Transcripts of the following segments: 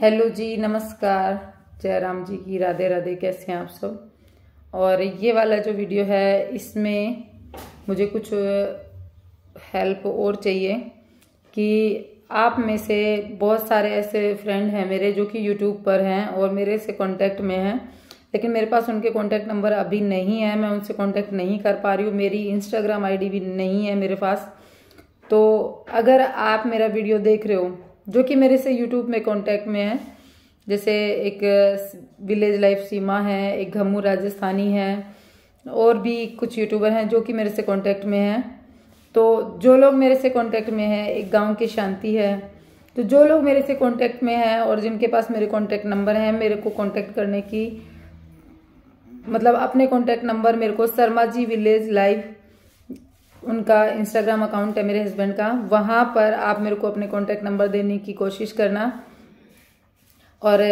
Hello जी, नमस्कार। जय राम जी की राधे राधे, कैसे हैं आप सब? और ये वाला जो वीडियो है, इसमें मुझे कुछ हेल्प और चाहिए कि आप में से बहुत सारे ऐसे फ्रेंड हैं मेरे जो कि यूट्यूब पर हैं और मेरे से कांटेक्ट में हैं, लेकिन मेरे पास उनके कांटेक्ट नंबर अभी नहीं है, मैं उनसे कांटेक्ट नहीं कर पा रही हूँ, मेरी इंस्टाग्राम आईडी भी नहीं है मेरे पास। तो अगर आप मेरा वीडियो देख रहे हो जो कि मेरे से यूट्यूब में कांटेक्ट में है। जैसे एक विलेज लाइफ सीमा है, एक घमू राजस्थानी है, और भी कुछ यूट्यूबर हैं जो कि मेरे से कांटेक्ट में हैं। तो जो लोग मेरे से कांटेक्ट में हैं, एक गाँव की शांति है। तो जो लोग मेरे से कांटेक्ट में हैं और जिनके पास मेरे कांटेक्ट नंबर हैं, मेरे को कांटेक्ट करने की मतलब अपने कांटेक्ट नंबर मेरे को शर्मा जी विलेज लाइव उनका इंस्टाग्राम अकाउंट है मेरे हस्बैंड का। वहाँ पर आप मेरे को अपने कांटेक्ट नंबर देने की कोशिश करना और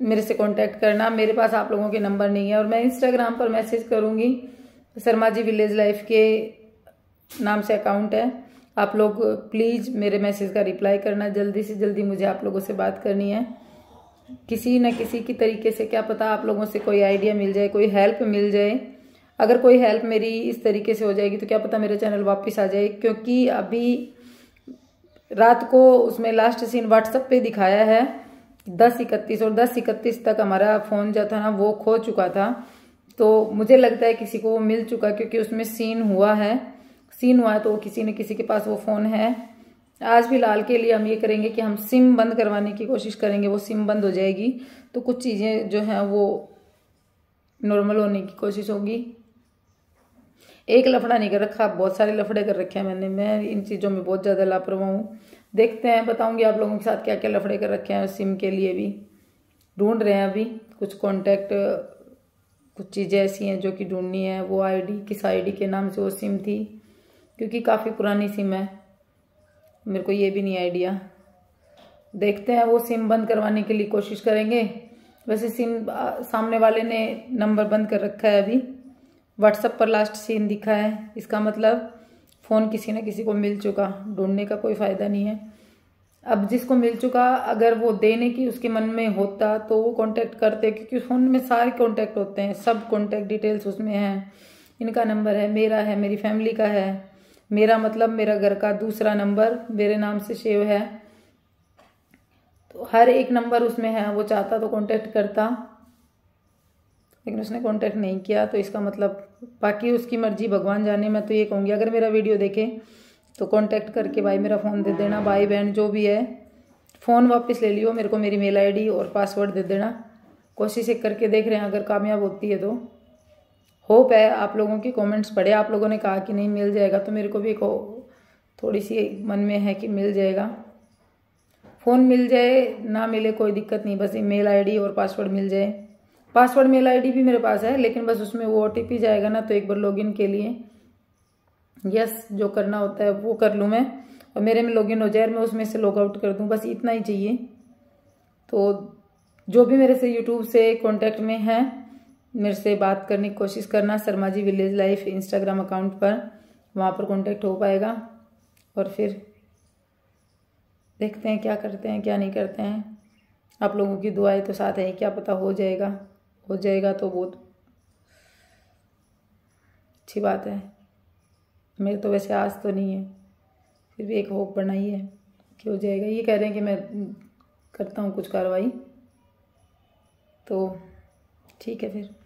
मेरे से कांटेक्ट करना। मेरे पास आप लोगों के नंबर नहीं है और मैं इंस्टाग्राम पर मैसेज करूँगी। शर्मा जी विलेज लाइफ के नाम से अकाउंट है। आप लोग प्लीज़ मेरे मैसेज का रिप्लाई करना। जल्दी से जल्दी मुझे आप लोगों से बात करनी है। किसी न किसी की तरीके से क्या पता आप लोगों से कोई आइडिया मिल जाए, कोई हेल्प मिल जाए। अगर कोई हेल्प मेरी इस तरीके से हो जाएगी तो क्या पता मेरा चैनल वापस आ जाए? क्योंकि अभी रात को उसमें लास्ट सीन व्हाट्सएप पे दिखाया है, दस इकतीस, और दस इकतीस तक हमारा फ़ोन जो था ना, वो खो चुका था। तो मुझे लगता है किसी को वो मिल चुका, क्योंकि उसमें सीन हुआ है। सीन हुआ है तो किसी न किसी के पास वो फ़ोन है। आज फ़िलहाल के लिए हम ये करेंगे कि हम सिम बंद करवाने की कोशिश करेंगे, वो सिम बंद हो जाएगी। तो कुछ चीज़ें जो हैं वो नॉर्मल होने की कोशिश होगी। एक लफड़ा नहीं कर रखा, बहुत सारे लफड़े कर रखे हैं मैंने। मैं इन चीज़ों में बहुत ज़्यादा लापरवाह हूँ। देखते हैं, बताऊँगी आप लोगों के साथ क्या क्या लफड़े कर रखे हैं सिम के लिए भी। ढूंढ रहे हैं अभी, कुछ कॉन्टैक्ट कुछ चीज़ें ऐसी हैं जो कि ढूंढनी है। वो आईडी किस आईडी के नाम से वो सिम थी, क्योंकि काफ़ी पुरानी सिम है। मेरे को ये भी नहीं आइडिया। देखते हैं, वो सिम बंद करवाने के लिए कोशिश करेंगे। वैसे सिम सामने वाले ने नंबर बंद कर रखा है अभी। व्हाट्सएप पर लास्ट सीन दिखा है। इसका मतलब फ़ोन किसी न किसी को मिल चुका। ढूँढने का कोई फ़ायदा नहीं है। अब जिसको मिल चुका, अगर वो देने की उसके मन में होता तो वो कांटेक्ट करते, क्योंकि फ़ोन में सारे कांटेक्ट होते हैं। सब कांटेक्ट डिटेल्स उसमें हैं। इनका नंबर है, मेरा है, मेरी फैमिली का है। मेरा मतलब मेरा घर का दूसरा नंबर मेरे नाम से सेव है। तो हर एक नंबर उसमें है। वो चाहता तो कांटेक्ट करता। लेकिन उसने कांटेक्ट नहीं किया तो इसका मतलब बाकी उसकी मर्ज़ी भगवान जाने, मैं तो ये कहूँगी, अगर मेरा वीडियो देखे तो कांटेक्ट करके भाई मेरा फ़ोन दे देना, भाई बहन जो भी है फ़ोन वापस ले लियो, मेरे को मेरी मेल आईडी और पासवर्ड दे देना। कोशिश एक करके देख रहे हैं, अगर कामयाब होती है तो। होप है आप लोगों की कमेंट्स पढ़े। आप लोगों ने कहा कि नहीं, मिल जाएगा तो मेरे को भी को थोड़ी सी मन में है कि मिल जाएगा। फ़ोन मिल जाए, ना मिले, कोई दिक्कत नहीं, बस मेल आईडी और पासवर्ड मिल जाए। पासवर्ड मेल आईडी भी मेरे पास है, लेकिन बस उसमें वो ओटीपी जाएगा ना तो एक बार लॉगिन के लिए। यस जो करना होता है, वो कर लूँ मैं। और मेरे में लॉगिन हो जाए, मैं उसमें से लॉग आउट कर दूँ, बस इतना ही चाहिए। तो जो भी मेरे से यूट्यूब से कॉन्टैक्ट में है, मेरे से बात करने की कोशिश करना, Sharma ji village life Instagram account पर, वहाँ पर कॉन्टेक्ट हो पाएगा। और फिर देखते हैं क्या करते हैं, क्या नहीं करते हैं। आप लोगों की दुआएँ तो साथ है, क्या पता हो जाएगा। हो जाएगा तो बहुत अच्छी बात है। मेरे तो वैसे आज तो नहीं है। फिर भी एक होप बनाई है कि हो जाएगा। ये कह रहे हैं कि मैं करता हूँ कुछ कार्रवाई। तो ठीक है फिर।